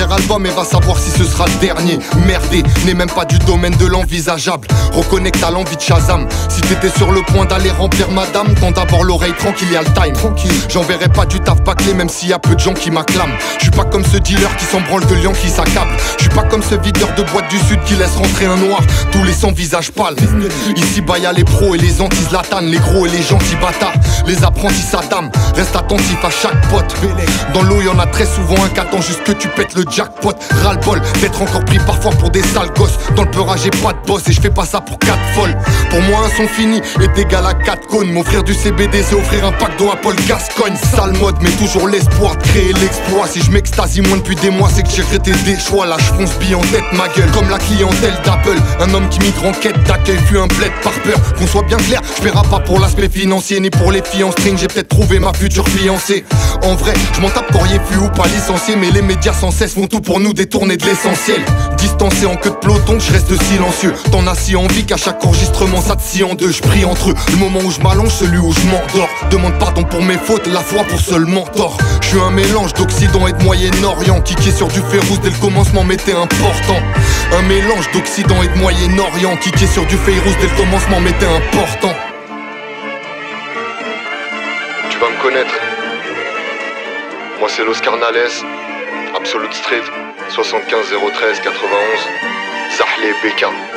premier album et va savoir si ce sera le dernier. Merdé, n'est même pas du domaine de l'envisageable. Reconnecte à l'envie de Shazam. Si t'étais sur le point d'aller remplir madame, tends d'abord l'oreille tranquille, y a le time. Tranquille, j'enverrai pas du taf bâclé même s'il y a peu de gens qui m'acclament. Je suis pas comme ce dealer qui s'embranle de lion qui s'accable. Je suis pas comme ce videur de boîte du sud qui laisse rentrer un noir. Tous les sans visage pâle. Ici bas y'a les pros et les anti-zlatan, les gros et les gentils bâtards. Les apprentis Saddam, reste attentif à chaque pote. Dans l'eau y'en a très souvent un qui attend juste que tu pètes le jackpot. Ras-le-bol d'être encore pris parfois pour des sales gosses. Dans le peurage j'ai pas de boss et je fais pas ça pour quatre folles. Pour moi un son fini est égal à 4 cônes. M'offrir du CBD c'est offrir un pack d'eau à Paul Gascogne. Sale mode mais toujours l'espoir de créer l'exploit. Si je m'extasie moins depuis des mois c'est que j'ai regretté des choix. Là je fonce bien en tête ma gueule comme la clientèle d'Apple. Un homme qui migre en quête d'accueil fut un bled par peur. Qu'on soit bien clair, je pas pour l'aspect financier ni pour les filles en string. J'ai peut-être trouvé ma future En vrai, je m'en tape Courrier fut ou pas licencié, mais les médias sans cesse font tout pour nous détourner de l'essentiel. Distancé en queue de peloton, je reste silencieux. T'en as si envie qu'à chaque enregistrement ça te scie en deux. Je prie entre eux le moment où je m'allonge, celui où je m'endors. Demande pardon pour mes fautes, la foi pour seul mentor. Je suis un mélange d'Occident et de Moyen-Orient. Est sur du rouge dès le commencement m'était important. Un mélange d'Occident et de Moyen-Orient. Est sur du rouge dès le commencement m'était important. Connaître. Moi c'est Los Carnales, Absolute Street, 75 013 91, Zahle Béquin.